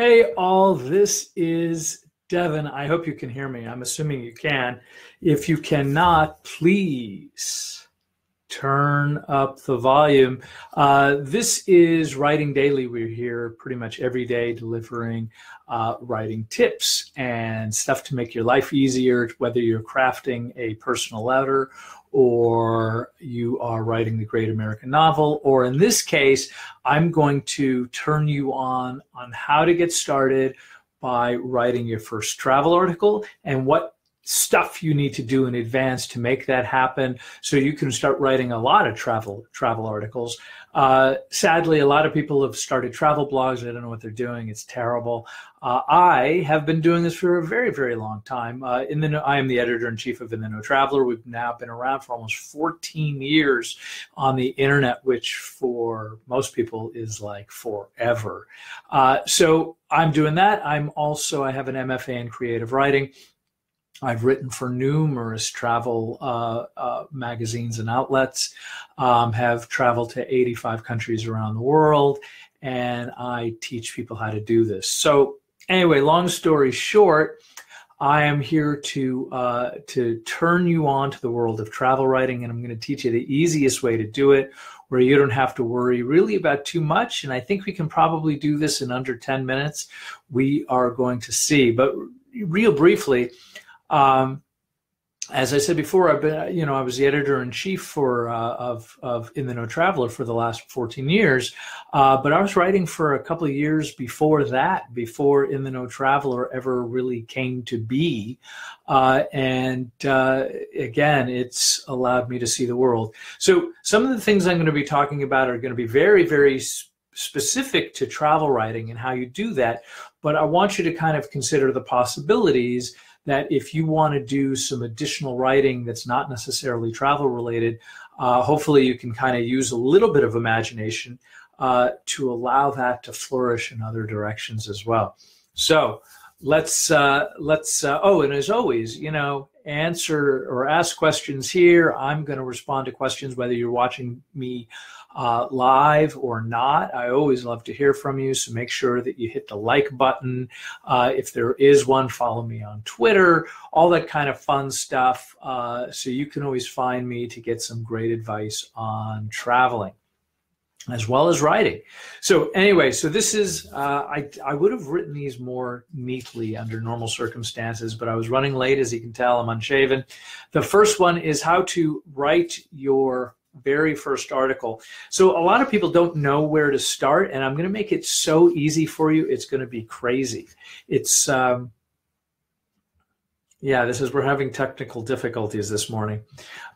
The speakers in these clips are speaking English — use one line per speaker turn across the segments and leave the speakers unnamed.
Hey, all, this is Devin. I hope you can hear me. I'm assuming you can. If you cannot, please turn up the volume. Uh, this is Writing Daily. We're here pretty much every day delivering uh, writing tips and stuff to make your life easier, whether you're crafting a personal letter or you are writing the great American novel, or in this case, I'm going to turn you on on how to get started by writing your first travel article and what stuff you need to do in advance to make that happen. So you can start writing a lot of travel travel articles. Uh, sadly a lot of people have started travel blogs. I don't know what they're doing. It's terrible. Uh, i have been doing this for a very very long time. Uh, in the i am the editor-in-chief of in the know traveler. We've now been around for almost 14 years on the internet which for most people is like forever. Uh, so i'm doing that. I'm also i have an mfa in creative writing I've written for numerous travel uh, uh, magazines and outlets, um, have traveled to 85 countries around the world, and I teach people how to do this. So, anyway, long story short, I am here to uh, to turn you on to the world of travel writing, and I'm going to teach you the easiest way to do it, where you don't have to worry really about too much. And I think we can probably do this in under 10 minutes. We are going to see, but real briefly um, as I said before, I've been, you know, I was the editor in chief for uh, of of In the Know Traveler for the last 14 years, uh, but I was writing for a couple of years before that, before In the Know Traveler ever really came to be, uh, and uh, again, it's allowed me to see the world. So some of the things I'm going to be talking about are going to be very, very specific to travel writing and how you do that, but I want you to kind of consider the possibilities that if you want to do some additional writing that's not necessarily travel related, uh, hopefully you can kind of use a little bit of imagination uh, to allow that to flourish in other directions as well. So let's uh, let's uh, oh, and as always, you know, answer or ask questions here. I'm going to respond to questions whether you're watching me uh, live or not. I always love to hear from you, so make sure that you hit the like button. Uh, if there is one, follow me on Twitter, all that kind of fun stuff. Uh, so you can always find me to get some great advice on traveling as well as writing. So anyway, so this is uh, I I would have written these more neatly under normal circumstances, but I was running late, as you can tell. I'm unshaven. The first one is how to write your very first article. So a lot of people don't know where to start, and I'm going to make it so easy for you. It's going to be crazy. It's um, yeah, this is we're having technical difficulties this morning.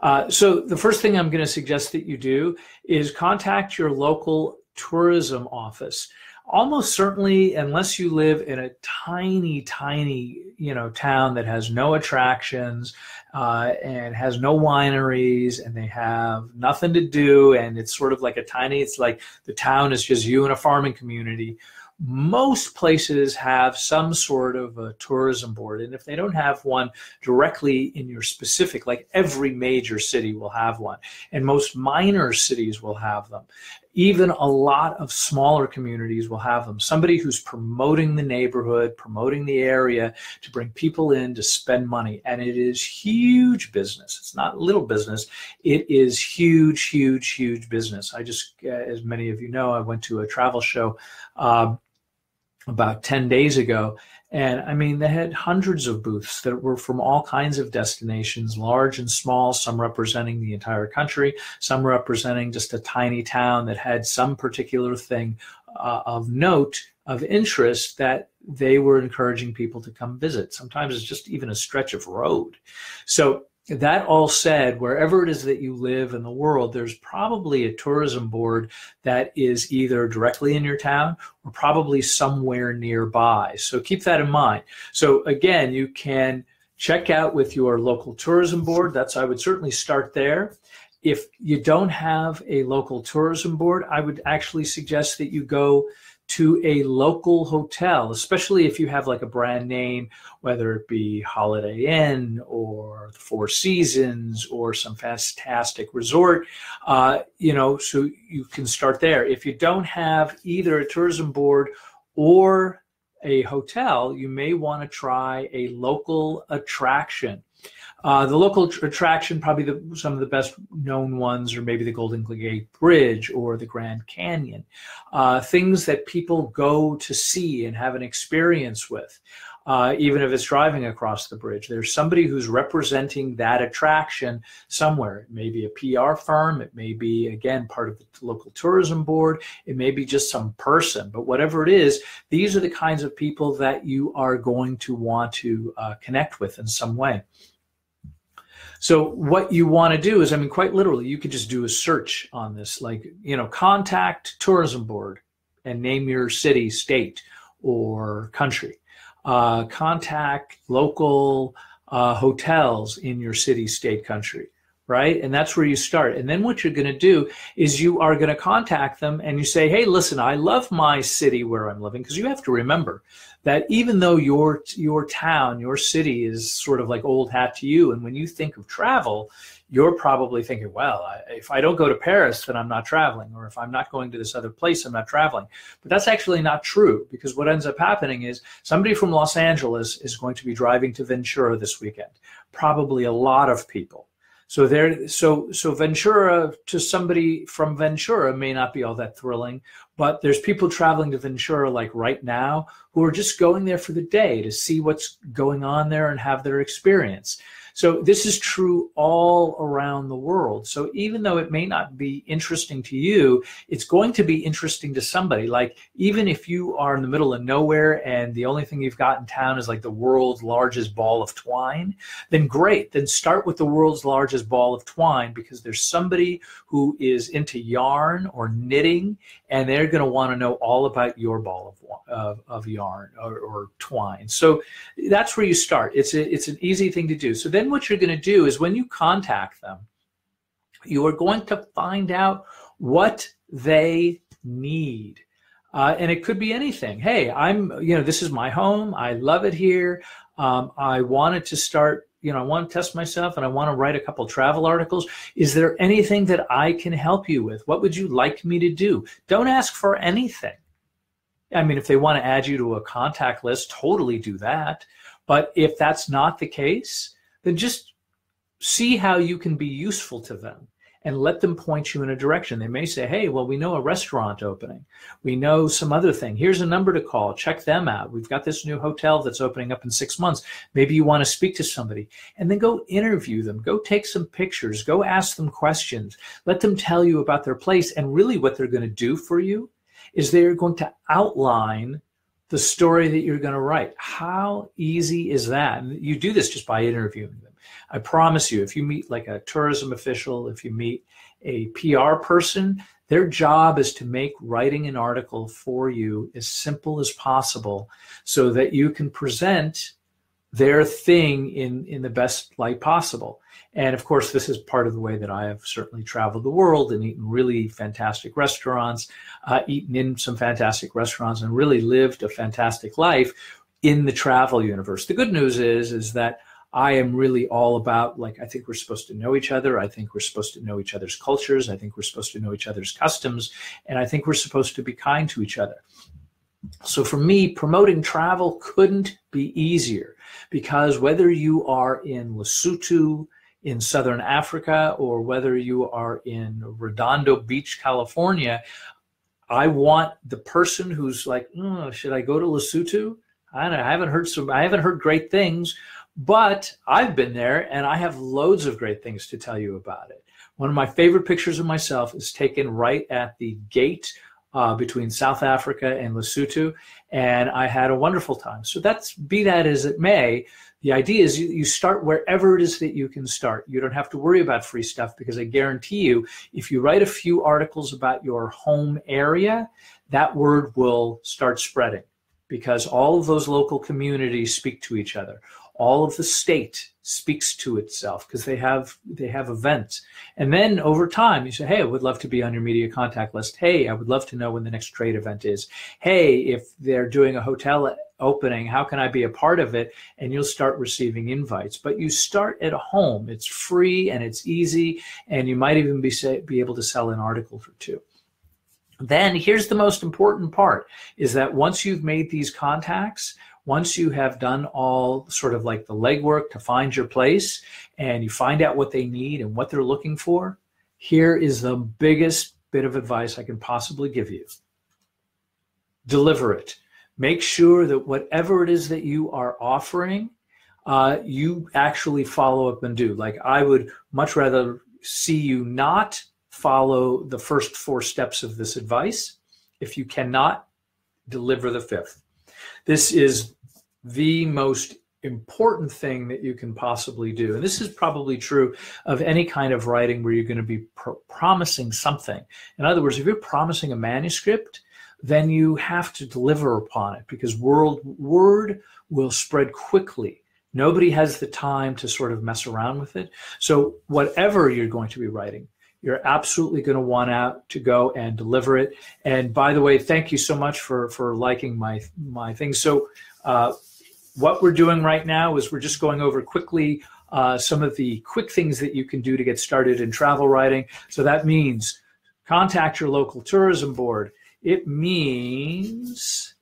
Uh, so the first thing I'm going to suggest that you do is contact your local tourism office almost certainly unless you live in a tiny tiny you know town that has no attractions uh, and has no wineries and they have nothing to do and it's sort of like a tiny it's like the town is just you and a farming community most places have some sort of a tourism board and if they don't have one directly in your specific like every major city will have one and most minor cities will have them even a lot of smaller communities will have them. Somebody who's promoting the neighborhood, promoting the area to bring people in to spend money. And it is huge business. It's not little business. It is huge, huge, huge business. I just, uh, as many of you know, I went to a travel show um, about 10 days ago and I mean, they had hundreds of booths that were from all kinds of destinations, large and small, some representing the entire country, some representing just a tiny town that had some particular thing uh, of note, of interest that they were encouraging people to come visit. Sometimes it's just even a stretch of road. So that all said, wherever it is that you live in the world, there's probably a tourism board that is either directly in your town or probably somewhere nearby. So keep that in mind. So again, you can check out with your local tourism board. That's I would certainly start there. If you don't have a local tourism board, I would actually suggest that you go to a local hotel, especially if you have like a brand name, whether it be Holiday Inn or the Four Seasons or some fantastic resort, uh, you know, so you can start there. If you don't have either a tourism board or a hotel, you may want to try a local attraction. Uh, the local attraction, probably the, some of the best known ones, are maybe the Golden Gate Bridge or the Grand Canyon. Uh, things that people go to see and have an experience with uh, even if it's driving across the bridge. There's somebody who's representing that attraction somewhere. It may be a PR firm, it may be, again, part of the local tourism board, it may be just some person, but whatever it is, these are the kinds of people that you are going to want to uh, connect with in some way. So what you want to do is, I mean, quite literally, you could just do a search on this, like, you know, contact tourism board and name your city, state, or country. Uh, contact local uh, hotels in your city, state, country, right? And that's where you start. And then what you're going to do is you are going to contact them and you say, hey, listen, I love my city where I'm living. Because you have to remember that even though your your town, your city is sort of like old hat to you, and when you think of travel, you're probably thinking, well, I, if I don't go to Paris, then I'm not traveling, or if I'm not going to this other place, I'm not traveling. But that's actually not true because what ends up happening is somebody from Los Angeles is going to be driving to Ventura this weekend. Probably a lot of people. So there, so so Ventura to somebody from Ventura may not be all that thrilling, but there's people traveling to Ventura like right now who are just going there for the day to see what's going on there and have their experience. So this is true all around the world. So even though it may not be interesting to you, it's going to be interesting to somebody. Like even if you are in the middle of nowhere and the only thing you've got in town is like the world's largest ball of twine, then great. Then start with the world's largest ball of twine because there's somebody who is into yarn or knitting and they're going to want to know all about your ball of, of, of yarn or, or twine. So that's where you start. It's a, it's an easy thing to do. So then what you're going to do is when you contact them, you are going to find out what they need. Uh, and it could be anything. Hey, I'm, you know, this is my home. I love it here. Um, I wanted to start, you know, I want to test myself and I want to write a couple travel articles. Is there anything that I can help you with? What would you like me to do? Don't ask for anything. I mean, if they want to add you to a contact list, totally do that. But if that's not the case, then just see how you can be useful to them and let them point you in a direction. They may say, hey, well, we know a restaurant opening. We know some other thing. Here's a number to call. Check them out. We've got this new hotel that's opening up in six months. Maybe you want to speak to somebody. And then go interview them. Go take some pictures. Go ask them questions. Let them tell you about their place. And really, what they're going to do for you is they're going to outline the story that you're going to write. How easy is that? And you do this just by interviewing them. I promise you, if you meet like a tourism official, if you meet a PR person, their job is to make writing an article for you as simple as possible so that you can present their thing in, in the best light possible. And of course, this is part of the way that I have certainly traveled the world and eaten really fantastic restaurants, uh, eaten in some fantastic restaurants, and really lived a fantastic life in the travel universe. The good news is, is that I am really all about like I think we're supposed to know each other. I think we're supposed to know each other's cultures. I think we're supposed to know each other's customs, and I think we're supposed to be kind to each other. So for me, promoting travel couldn't be easier because whether you are in Lesotho, in Southern Africa, or whether you are in Redondo Beach, California, I want the person who's like, oh, should I go to Lesotho? I, I haven't heard some. I haven't heard great things, but I've been there and I have loads of great things to tell you about it. One of my favorite pictures of myself is taken right at the gate uh, between South Africa and Lesotho, and I had a wonderful time. So that's be that as it may. The idea is you, you start wherever it is that you can start. You don't have to worry about free stuff because I guarantee you, if you write a few articles about your home area, that word will start spreading because all of those local communities speak to each other. All of the state speaks to itself because they have they have events. And then over time you say hey i would love to be on your media contact list. Hey i would love to know when the next trade event is. Hey if they're doing a hotel opening how can i be a part of it? And you'll start receiving invites. But you start at home. It's free and it's easy. And you might even be say, be able to sell an article for two Then here's the most important part is that once you've made these contacts, once you have done all sort of like the legwork to find your place and you find out what they need and what they're looking for, here is the biggest bit of advice I can possibly give you. Deliver it. Make sure that whatever it is that you are offering, uh, you actually follow up and do. Like I would much rather see you not follow the first four steps of this advice if you cannot deliver the fifth. This is the most important thing that you can possibly do. And this is probably true of any kind of writing where you're going to be pro- promising something. In other words, if you're promising a manuscript, then you have to deliver upon it because world word will spread quickly. Nobody has the time to sort of mess around with it. So whatever you're going to be writing, you're absolutely going to want out to go and deliver it. And by the way, thank you so much for for liking my my things. So uh, what we're doing right now is we're just going over quickly uh, some of the quick things that you can do to get started in travel writing. So that means contact your local tourism board. It means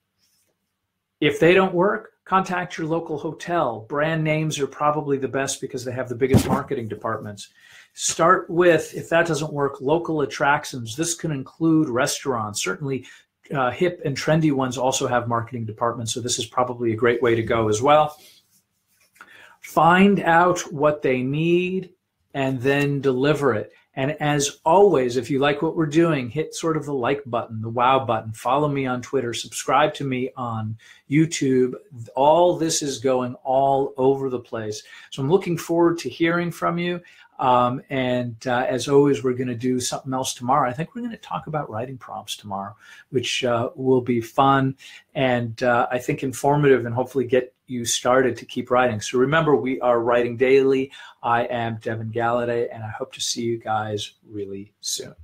if they don't work, contact your local hotel. Brand names are probably the best because they have the biggest marketing departments. Start with, if that doesn't work, local attractions. This can include restaurants. Certainly, uh, hip and trendy ones also have marketing departments, so this is probably a great way to go as well. Find out what they need and then deliver it. And as always, if you like what we're doing, hit sort of the like button, the wow button, follow me on Twitter, subscribe to me on YouTube. All this is going all over the place. So I'm looking forward to hearing from you. Um, and uh, as always, we're going to do something else tomorrow. I think we're going to talk about writing prompts tomorrow, which uh, will be fun and uh, I think informative and hopefully get you started to keep writing. So remember, we are writing daily. I am Devin Galaudet, and I hope to see you guys really soon.